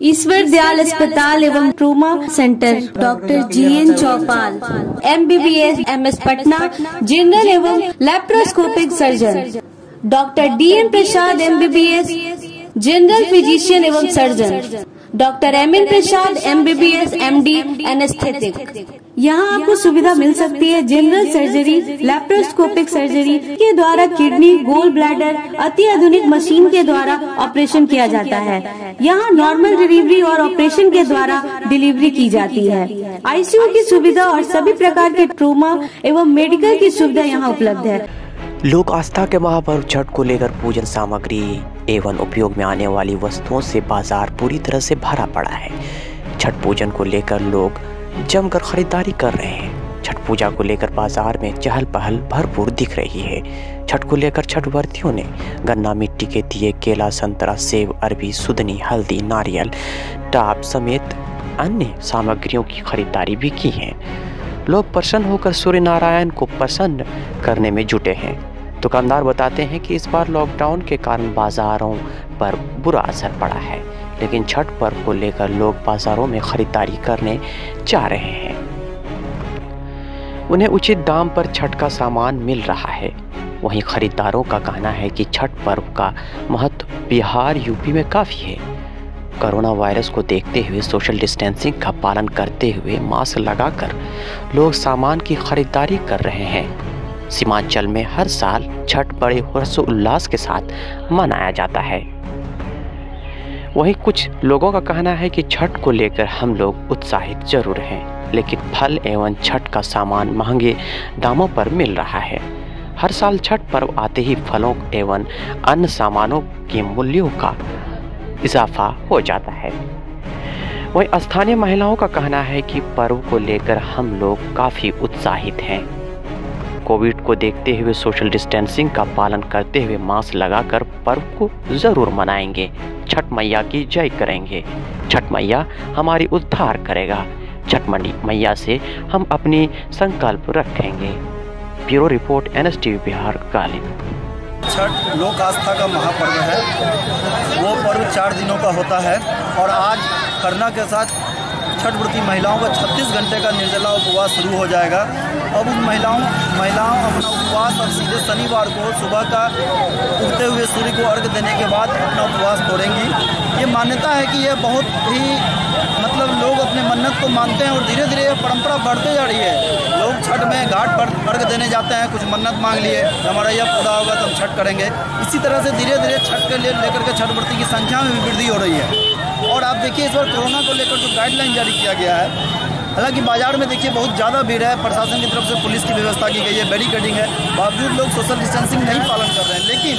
ईश्वर दयाल अस्पताल एवं trauma centre, doctor G N Chaupal M B B S M S Patna general एवं laparoscopic surgeon, doctor D M Prasad M B B S general physician एवं surgeon. Doctor M N Prasad M B B S M D anaesthetic यहाँ आपको सुविधा मिल सकती है general surgery laparoscopic surgery के द्वारा kidney gall bladder अति आधुनिक मशीन के द्वारा ऑपरेशन किया जाता है। यहाँ नॉर्मल डिलीवरी और ऑपरेशन के द्वारा डिलीवरी की जाती है। आईसीयू की सुविधा और सभी प्रकार के ट्रोमा एवं मेडिकल की सुविधा यहाँ उपलब्ध है। लोक आस्था के महापर्व छठ को लेकर पूजन सामग्री एवं उपयोग में आने वाली वस्तुओं से बाज़ार पूरी तरह से भरा पड़ा है। छठ पूजन को लेकर लोग जमकर खरीदारी कर रहे हैं। छठ पूजा को लेकर बाज़ार में चहल पहल भरपूर दिख रही है। छठ को लेकर छठ वर्तियों ने गन्ना मिट्टी के दिए केला, संतरा, सेब, अरबी, सुदनी, हल्दी, नारियल टाप समेत अन्य सामग्रियों की खरीदारी भी की है। लोग प्रसन्न होकर सूर्य नारायण को प्रसन्न करने में जुटे हैं। दुकानदार बताते हैं कि इस बार लॉकडाउन के कारण बाज़ारों पर बुरा असर पड़ा है, लेकिन छठ पर्व को लेकर लोग बाज़ारों में ख़रीदारी करने जा रहे हैं। उन्हें उचित दाम पर छठ का सामान मिल रहा है। वहीं खरीदारों का कहना है कि छठ पर्व का महत्व बिहार यूपी में काफ़ी है। कोरोना वायरस को देखते हुए सोशल डिस्टेंसिंग का पालन करते हुए मास्क लगाकर लोग सामान की खरीदारी कर रहे हैं। सीमांचल में हर साल छठ बड़े हर्षोल्लास के साथ मनाया जाता है। वहीं कुछ लोगों का कहना है कि छठ को लेकर हम लोग उत्साहित ज़रूर हैं, लेकिन फल एवं छठ का सामान महँगे दामों पर मिल रहा है। हर साल छठ पर्व आते ही फलों एवं अन्य सामानों के मूल्यों का इजाफा हो जाता है। वहीं स्थानीय महिलाओं का कहना है कि पर्व को लेकर हम लोग काफ़ी उत्साहित हैं। को देखते हुए सोशल डिस्टेंसिंग का पालन करते हुए मास्क लगाकर पर्व को ज़रूर मनाएँगे। छठ मैया की जय करेंगे। छठ मैया हमारी उद्धार करेगा। छठ मैया से हम अपनी संकल्प रखेंगे। Bureau report N Bihar Ghalib Chhath लोक आस्था का महापर्व है। वो पर्व चार दिनों का होता है और आज करना के साथ छठ व्रती महिलाओं का 36 घंटे का निर्जला उपवास शुरू हो जाएगा। अब उन महिलाओं महिलाओं अपना उपवास अब सीधे शनिवार को सुबह का उगते हुए सूर्य को अर्घ देने के बाद अपना उपवास तोड़ेंगी। ये मान्यता है कि यह बहुत ही मतलब लोग अपने मन्नत को मानते हैं और धीरे धीरे यह परंपरा बढ़ते जा रही है। लोग छठ में घाट पर अर्घ देने जाते हैं, कुछ मन्नत मांग लिए, हमारा यह पूरा होगा तो हम छठ करेंगे। इसी तरह से धीरे धीरे छठ के लिए लेकर के छठ व्रती की संख्या में भी वृद्धि हो रही है। और आप देखिए, इस बार कोरोना को लेकर जो गाइडलाइन जारी किया गया है, हालाँकि बाज़ार में देखिए बहुत ज़्यादा भीड़ है। प्रशासन की तरफ़ से पुलिस की व्यवस्था की गई है बैरिकेडिंग है। बावजूद लोग सोशल डिस्टेंसिंग नहीं पालन कर रहे हैं, लेकिन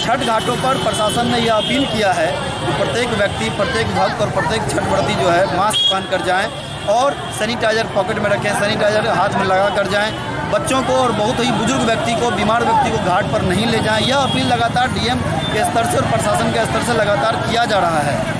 छठ घाटों पर प्रशासन ने यह अपील किया है कि प्रत्येक व्यक्ति, प्रत्येक भक्त और प्रत्येक छठ व्रती जो है मास्क पहन कर जाएँ और सैनिटाइजर पॉकेट में रखें सैनिटाइजर हाथ में लगा कर जाएँ। बच्चों को और बहुत ही बुज़ुर्ग व्यक्ति को, बीमार व्यक्ति को घाट पर नहीं ले जाएँ। यह अपील लगातार डीएम के स्तर से और प्रशासन के स्तर से लगातार किया जा रहा है।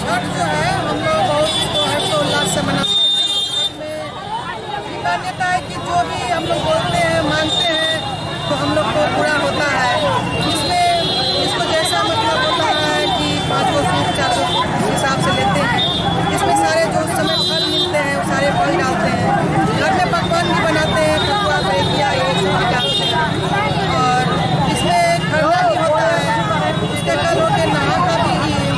छठ जो है हम लोग बहुत इसको हर्षोल्लास से मनाते हैं छठ में मान्यता है कि जो भी हम लोग बोलते हैं मानते हैं तो हम लोग को पूरा होता है इसमें इसको जैसा मतलब होता है कि पाँच सौ फूट चार सौ फूट हिसाब से लेते हैं इसमें सारे जो उस समय फल मिलते हैं वो सारे फल डालते हैं घर में पकवान भी बनाते हैं ठकुआ किया ये सब भी डालते हैं और इसमें खरना भी होता है उसके कल होते नहा का भी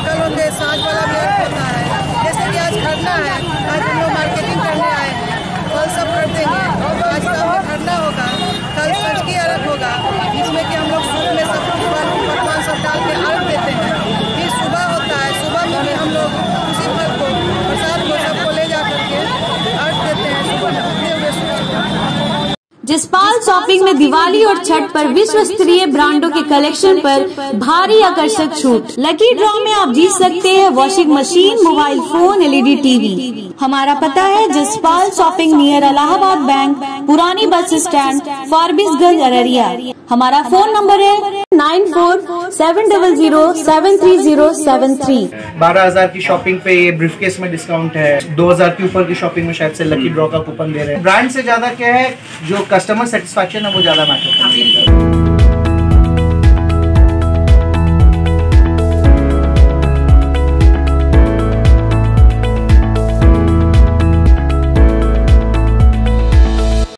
कल होते साँझ वाला भी होता है जैसे कि आज खरना है आज हम लोग मार्केटिंग करने आए हैं कल सब कर देंगे आज शाम में खरना होगा कल सच की अर्घ होगा जिसमें कि हम लोग सूप में सब कुछ फल पकवान सब डाल के अर्घ देते हैं फिर सुबह होता है सुबह में भी हम लोग उसी फल को प्रसाद को सबको ले जा करके अर्घ देते हैं सुबह में उगते हुए सूरज जसपाल शॉपिंग में दिवाली और छठ पर विश्व स्तरीय ब्रांडों के कलेक्शन पर भारी आकर्षक छूट। लकी ड्रॉ में आप जीत सकते हैं washing machine mobile phone LED TV हमारा पता है Jaspal shopping near Allahabad bank पुरानी बस स्टैंड फारबिसगंज अररिया। हमारा फ़ोन नंबर है nine four seven double zero seven three zero seven three. बारह हज़ार की शॉपिंग पे ये ब्रीफकेस में डिस्काउंट है। दो हज़ार के ऊपर की शॉपिंग में शायद से लकी ड्रॉ का कूपन दे रहे हैं। ब्रांड से ज़्यादा क्या है? जो कस्टमर सेटिस्फेक्शन है, वो ज़्यादा मैटर करता है।